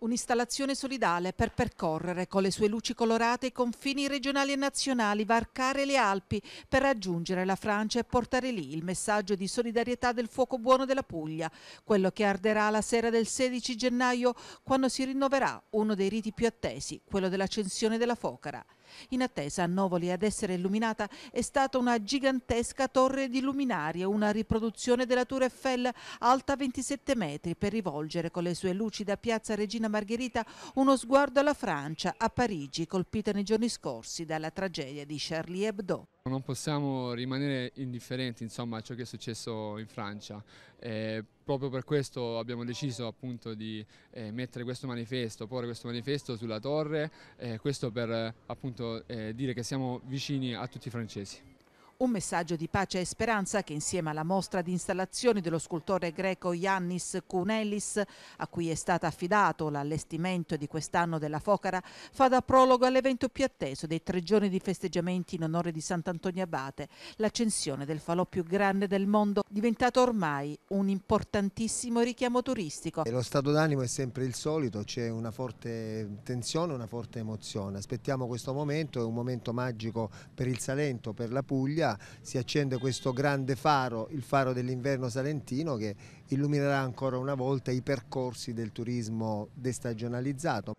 Un'installazione solidale per percorrere con le sue luci colorate i confini regionali e nazionali, varcare le Alpi per raggiungere la Francia e portare lì il messaggio di solidarietà del fuoco buono della Puglia, quello che arderà la sera del 16 gennaio quando si rinnoverà uno dei riti più attesi, quello dell'accensione della Focara. In attesa a Novoli ad essere illuminata è stata una gigantesca torre di luminarie, una riproduzione della Tour Eiffel alta 27 metri per rivolgere con le sue luci da piazza Regina Margherita uno sguardo alla Francia, a Parigi, colpita nei giorni scorsi dalla tragedia di Charlie Hebdo. Non possiamo rimanere indifferenti insomma, a ciò che è successo in Francia. Eh, proprio per questo abbiamo deciso appunto di eh, mettere questo manifesto, porre questo manifesto sulla torre, eh, questo per appunto eh, dire che siamo vicini a tutti i francesi. Un messaggio di pace e speranza che insieme alla mostra di installazioni dello scultore greco Yannis Kounelis, a cui è stato affidato l'allestimento di quest'anno della Focara, fa da prologo all'evento più atteso dei tre giorni di festeggiamenti in onore di Sant'Antonio Abate, l'accensione del falò più grande del mondo, diventato ormai un importantissimo richiamo turistico. E lo stato d'animo è sempre il solito, c'è una forte tensione, una forte emozione. Aspettiamo questo momento, è un momento magico per il Salento, per la Puglia si accende questo grande faro, il faro dell'inverno salentino che illuminerà ancora una volta i percorsi del turismo destagionalizzato.